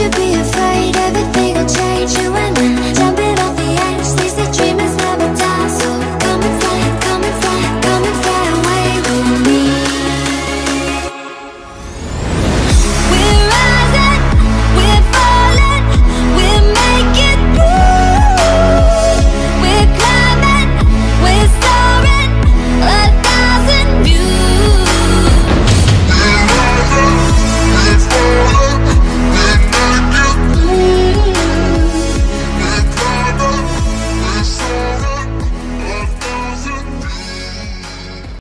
should be